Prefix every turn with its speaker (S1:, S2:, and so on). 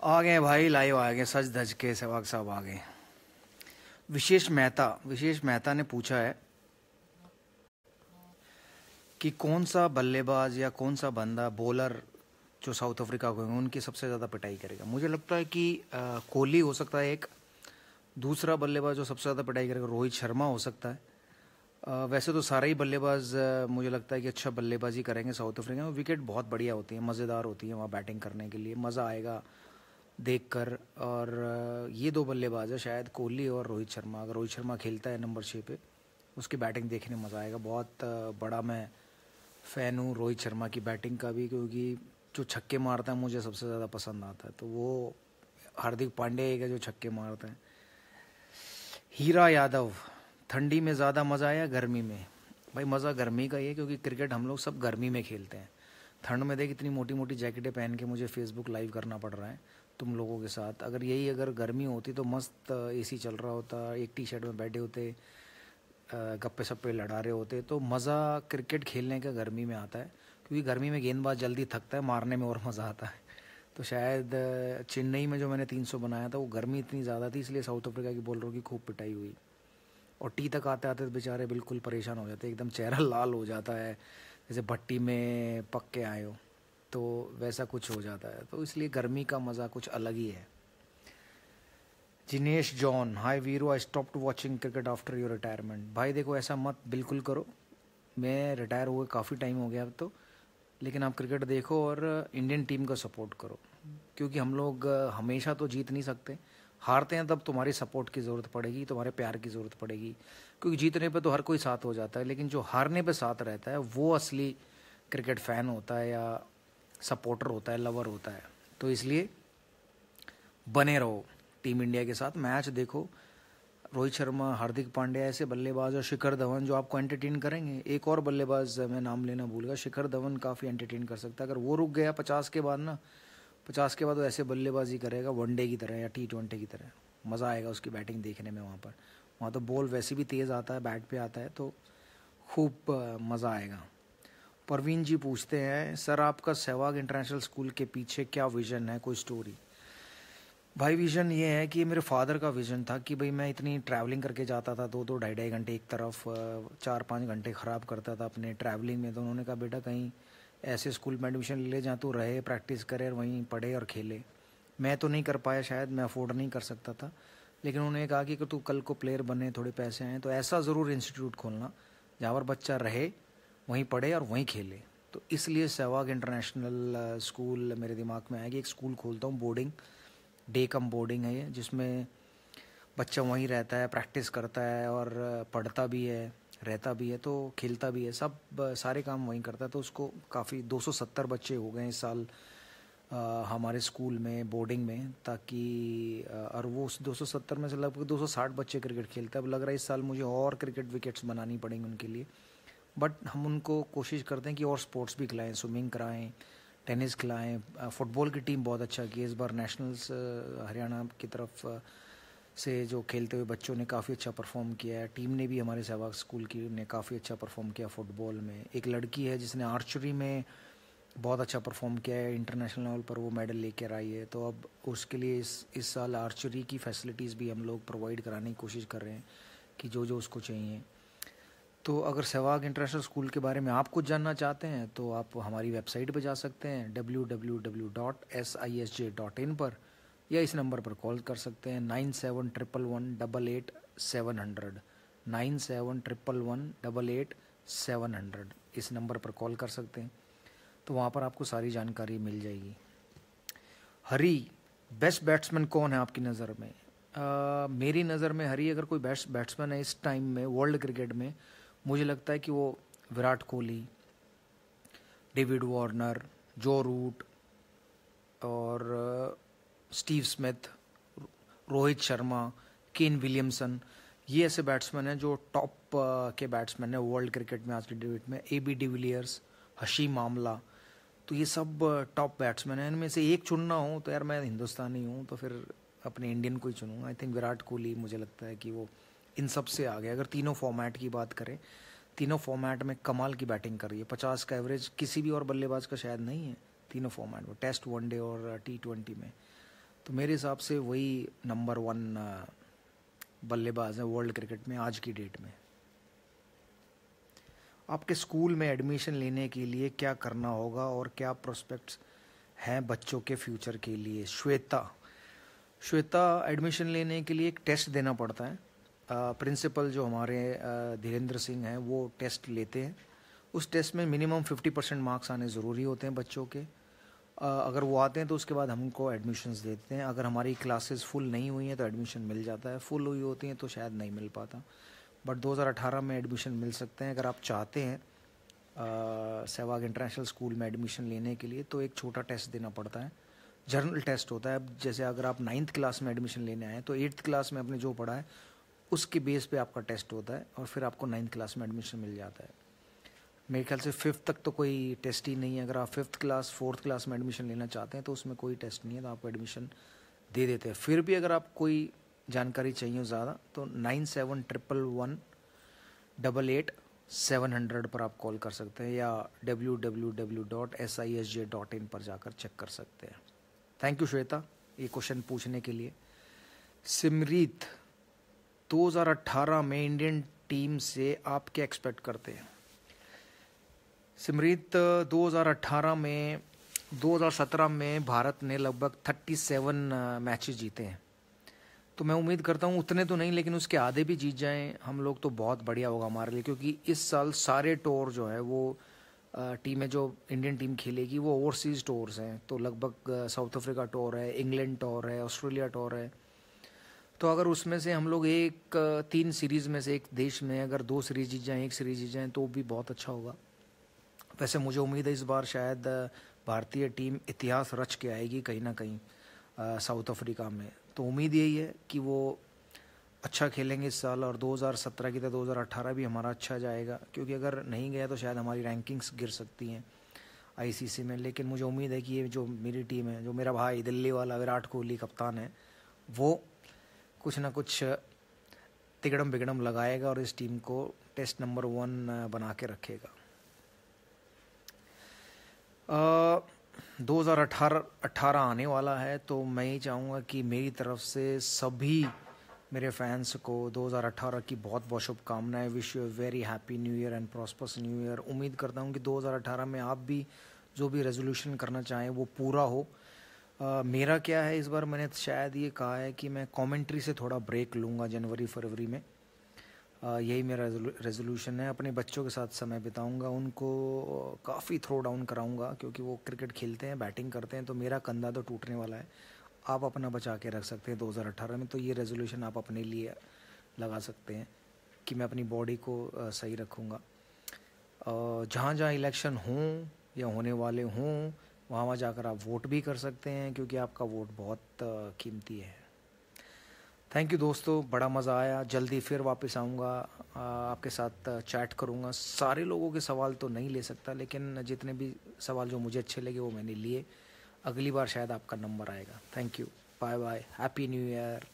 S1: आ गए भाई लाइव आ गए सच धज के सहवाग साहब आ गए विशेष मेहता विशेष मेहता ने पूछा है कि कौन सा बल्लेबाज या कौन सा बंदा बॉलर जो साउथ अफ्रीका को उनकी सबसे ज़्यादा पिटाई करेगा? मुझे लगता है कि कोहली हो सकता है एक। दूसरा बल्लेबाज जो सबसे ज़्यादा पिटाई करेगा रोहित शर्मा हो सकता है। आ, वैसे तो सारे ही बल्लेबाज मुझे लगता है कि अच्छा बल्लेबाजी करेंगे साउथ अफ्रीका में। विकेट बहुत बढ़िया होती है मज़ेदार होती है वहाँ बैटिंग करने के लिए। मज़ा आएगा। देखकर, और ये दो बल्लेबाज है शायद कोहली और रोहित शर्मा। अगर रोहित शर्मा खेलता है नंबर छः पे, उसकी बैटिंग देखने में मज़ा आएगा। बहुत बड़ा मैं फ़ैन हूँ रोहित शर्मा की बैटिंग का भी, क्योंकि जो छक्के मारता है मुझे सबसे ज़्यादा पसंद आता है। तो वो हार्दिक पांडे का जो छक्के मारते हैं। हीरा यादव, ठंडी में ज़्यादा मज़ा आया, गर्मी में? भाई मज़ा गर्मी का ही है, क्योंकि क्रिकेट हम लोग सब गर्मी में खेलते हैं। ठंड में देख, इतनी मोटी मोटी जैकेटें पहन के मुझे फेसबुक लाइव करना पड़ रहा है। तुम लोगों के साथ। अगर यही अगर गर्मी होती तो मस्त एसी चल रहा होता, एक टी शर्ट में बैठे होते गप्पे सप्पे लड़ा रहे होते। तो मज़ा क्रिकेट खेलने का गर्मी में आता है, क्योंकि गर्मी में गेंदबाज जल्दी थकता है, मारने में और मज़ा आता है। तो शायद चेन्नई में जो मैंने 300 बनाया था, वो गर्मी इतनी ज़्यादा थी, इसलिए साउथ अफ्रीका की बॉलरों की खूब पिटाई हुई। और टी तक आते आते बेचारे बिल्कुल परेशान हो जाते, एकदम चेहरा लाल हो जाता है, जैसे भट्टी में पक के आए हो। तो वैसा कुछ हो जाता है। तो इसलिए गर्मी का मज़ा कुछ अलग ही है। Jinesh, John hi Viru I stop to watching cricket after your retirement भाई देखो, ऐसा मत बिल्कुल करो। मैं रिटायर हुए काफ़ी टाइम हो गया अब तो। लेकिन आप क्रिकेट देखो और इंडियन टीम का सपोर्ट करो। क्योंकि हम लोग हमेशा तो जीत नहीं सकते। हारते हैं तब तुम्हारी सपोर्ट की ज़रूरत पड़ेगी, तुम्हारे प्यार की ज़रूरत पड़ेगी। क्योंकि जीतने पे तो हर कोई साथ हो जाता है, लेकिन जो हारने पे साथ रहता है, वो असली क्रिकेट फ़ैन होता है या सपोर्टर होता है, लवर होता है। तो इसलिए बने रहो टीम इंडिया के साथ। मैच देखो, रोहित शर्मा, हार्दिक पांड्या, ऐसे बल्लेबाज और शिखर धवन जो आपको एंटरटेन करेंगे। एक और बल्लेबाज मैं नाम लेना भूल गया शिखर धवन काफ़ी एंटरटेन कर सकता है। अगर वो रुक गया पचास के बाद ना, पचास के बाद वो ऐसे बल्लेबाजी करेगा वनडे की तरह या टी ट्वेंटी की तरह। मज़ा आएगा उसकी बैटिंग देखने में वहाँ पर। वहाँ तो बॉल वैसे भी तेज़ आता है बैट पे आता है तो खूब मज़ा आएगा। परवीन जी पूछते हैं, सर, आपका सहवाग इंटरनेशनल स्कूल के पीछे क्या विज़न है, कोई स्टोरी भाई, विज़न ये है कि मेरे फादर का विज़न था कि भाई मैं इतनी ट्रैवलिंग करके जाता था दो दो ढाई ढाई घंटे एक तरफ़ चार पाँच घंटे ख़राब करता था अपने ट्रैवलिंग में तो उन्होंने कहा, बेटा, कहीं ऐसे स्कूल में एडमिशन ले जहाँ तू रहे प्रैक्टिस करे और वहीं पढ़े और खेले। मैं तो नहीं कर पाया, शायद मैं अफोर्ड नहीं कर सकता था। लेकिन उन्होंने कहा कि तू कल को प्लेयर बने, थोड़े पैसे आए तो ऐसा ज़रूर इंस्टीट्यूट खोलना, जहाँ पर बच्चा रहे वहीं पढ़े और वहीं खेले। तो इसलिए सहवाग इंटरनेशनल स्कूल मेरे दिमाग में आया कि एक स्कूल खोलता हूँ बोर्डिंग। डे कम बोर्डिंग है ये जिसमें बच्चा वहीं रहता है प्रैक्टिस करता है और पढ़ता भी है रहता भी है तो खेलता भी है। सब सारे काम वहीं करता है तो उसको काफ़ी 270 बच्चे हो गए इस साल आ, हमारे स्कूल में बोर्डिंग में ताकि और वो उस 270 में से लगभग 260 बच्चे क्रिकेट खेलते हैं। अब लग रहा है इस साल मुझे और क्रिकेट विकेट्स बनानी पड़ेंगी उनके लिए। बट हम उनको कोशिश करते हैं कि और स्पोर्ट्स भी खिलाएँ स्विमिंग कराएँ टेनिस खिलाएँ। फुटबॉल की टीम बहुत अच्छा की इस बार नेशनल्स हरियाणा की तरफ़ से जो खेलते हुए बच्चों ने काफ़ी अच्छा परफॉर्म किया है। टीम ने भी हमारे सहवाग स्कूल की ने काफ़ी अच्छा परफॉर्म किया फुटबॉल में। एक लड़की है जिसने आर्चरी में बहुत अच्छा परफॉर्म किया है इंटरनेशनल लेवल पर, वो मेडल लेकर आई है। तो अब उसके लिए इस इस साल आर्चरी की फैसिलिटीज़ भी हम लोग प्रोवाइड कराने की कोशिश कर रहे हैं कि जो जो उसको चाहिए। तो अगर सहवाग इंटरनेशनल स्कूल के बारे में आप कुछ जानना चाहते हैं तो आप हमारी वेबसाइट पर जा सकते हैं W W W dot S I S J dot in पर या इस नंबर पर कॉल कर सकते हैं nine seven triple one double eight seven hundred nine seven triple one double eight seven hundred इस नंबर पर कॉल कर सकते हैं तो वहाँ पर आपको सारी जानकारी मिल जाएगी। हरी बेस्ट बैट्समैन कौन है आपकी नज़र में? आ, मेरी नज़र में हरी अगर कोई बेस्ट बैट्समैन है इस टाइम में वर्ल्ड क्रिकेट में मुझे लगता है कि वो Virat Kohli, David Warner, Joe Root और Steve Smith, Rohit Sharma, Kane Williamson, ये ऐसे बैट्समैन हैं जो टॉप के बैट्समैन हैं वर्ल्ड क्रिकेट में आज के डेट में। ए बी डिविलियर्स हशी मामला तो ये सब टॉप बैट्समैन हैं। इनमें से एक चुनना हो तो यार मैं हिंदुस्तानी हूँ तो फिर अपने इंडियन को ही चुनूँगा। आई थिंक विराट कोहली मुझे लगता है कि वो इन सबसे आगे। अगर तीनों फॉर्मेट की बात करें, तीनों फॉर्मेट में कमाल की बैटिंग कर रही है। पचास का एवरेज किसी भी और बल्लेबाज का शायद नहीं है, तीनों फॉर्मेट में। टेस्ट वनडे और टी ट्वेंटी में। तो मेरे हिसाब से वही नंबर वन बल्लेबाज है वर्ल्ड क्रिकेट में आज की डेट में। आपके स्कूल में एडमिशन लेने के लिए क्या करना होगा और क्या प्रोस्पेक्ट्स हैं बच्चों के फ्यूचर के लिए? श्वेता। श्वेता एडमिशन लेने के लिए एक टेस्ट देना पड़ता है। प्रिंसिपल जो हमारे धीरेन्द्र सिंह हैं, वो टेस्ट लेते हैं। उस टेस्ट में मिनिमम फिफ्टी परसेंट मार्क्स आने ज़रूरी होते हैं बच्चों के। अगर वो आते हैं तो उसके बाद हम उनको एडमिशन्स देते हैं। अगर हमारी क्लासेस फुल नहीं हुई हैं तो एडमिशन मिल जाता है। फुल हुई होती हैं तो शायद नहीं मिल पाता। बट 2018 में एडमिशन मिल सकते हैं। अगर आप चाहते हैं सहवाग इंटरनेशनल स्कूल में एडमिशन लेने के लिए तो एक छोटा टेस्ट देना पड़ता है। जर्नल टेस्ट होता है। अब जैसे अगर आप नाइन्थ क्लास में एडमिशन लेने आए तो एट्थ क्लास में आपने जो पढ़ा है उसके बेस पे आपका टेस्ट होता है और फिर आपको नाइन्थ क्लास में एडमिशन मिल जाता है। मेरे ख्याल से फिफ्थ तक तो कोई टेस्ट ही नहीं है। अगर आप फिफ्थ क्लास फोर्थ क्लास में एडमिशन लेना चाहते हैं तो उसमें कोई टेस्ट नहीं है तो आपको एडमिशन दे देते हैं। फिर भी अगर आप कोई जानकारी चाहिए ज़्यादा तो nine seven triple one double eight seven hundred पर आप कॉल कर सकते हैं, या W W W dot S I S J dot in पर जाकर चेक कर सकते हैं। थैंक यू श्वेता, ये क्वेश्चन पूछने के लिए। सिमरीत 2018 में इंडियन टीम से आप क्या एक्सपेक्ट करते हैं? सिमरीत 2018 में 2017 में भारत ने लगभग 37 मैचेस जीते हैं। तो मैं उम्मीद करता हूँ उतने तो नहीं, लेकिन उसके आधे भी जीत जाएँ। हम लोग तो बहुत बढ़िया होगा हमारे लिए, क्योंकि इस साल सारे टूर जो है वो टीमें जो इंडियन टीम खेलेगी वो ओवरसीज़ टूर्स हैं। तो लगभग साउथ अफ्रीका टूर है, इंग्लैंड टूर है, ऑस्ट्रेलिया टूर है। तो अगर उसमें से हम लोग एक, तीन सीरीज़ में से एक देश में अगर दो सीरीज़ जीत जाएँ, एक सीरीज़ जीत जाएँ तो भी बहुत अच्छा होगा। वैसे मुझे उम्मीद है इस बार शायद, भारतीय टीम इतिहास रच के आएगी कहीं ना कहीं साउथ अफ्रीका में। तो उम्मीद यही है कि वो अच्छा खेलेंगे इस साल और 2017 की तरह 2018 भी हमारा अच्छा जाएगा। क्योंकि अगर नहीं गया तो शायद हमारी रैंकिंग्स गिर सकती हैं आईसीसी में। लेकिन मुझे उम्मीद है कि ये जो मेरी टीम है, जो मेरा भाई दिल्ली वाला विराट कोहली कप्तान है, वो कुछ ना कुछ तिगड़म बिगड़म लगाएगा और इस टीम को टेस्ट नंबर वन बना के रखेगा। दो हज़ार अठारह आने वाला है तो मैं ही चाहूँगा कि मेरी तरफ़ से सभी मेरे फैंस को 2018 की बहुत बहुत शुभकामनाएँ wish you very happy new year and prosperous new year उम्मीद करता हूँ कि 2018 में आप भी जो भी रेजोल्यूशन करना चाहें, वो पूरा हो। मेरा क्या है, इस बार मैंने शायद ये कहा है कि मैं कमेंट्री से थोड़ा ब्रेक लूँगा जनवरी, फरवरी में। यही मेरा रेजोल्यूशन है। अपने बच्चों के साथ समय बिताऊँगा, उनको काफ़ी थ्रो डाउन कराऊँगा, क्योंकि वो क्रिकेट खेलते हैं बैटिंग करते हैं तो मेरा कंधा तो टूटने वाला है। आप अपना बचा के रख सकते हैं 2018 में तो ये रेजोल्यूशन आप अपने लिए लगा सकते हैं कि मैं अपनी बॉडी को सही रखूँगा। जहाँ जहाँ इलेक्शन हों या होने वाले हों वहाँ वहाँ जाकर आप वोट भी कर सकते हैं, क्योंकि आपका वोट बहुत कीमती है। थैंक यू दोस्तों, बड़ा मज़ा आया। जल्दी फिर वापस आऊँगा। आपके साथ चैट करूँगा। सारे लोगों के सवाल तो नहीं ले सकता, लेकिन जितने भी सवाल जो मुझे अच्छे लगे वो मैंने लिए। अगली बार शायद आपका नंबर आएगा। Thank you bye bye happy new year